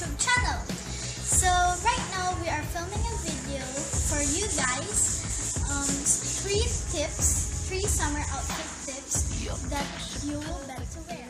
YouTube channel. So right now we are filming a video for you guys. Um, three tips, three summer outfit tips that you will better wear.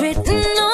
written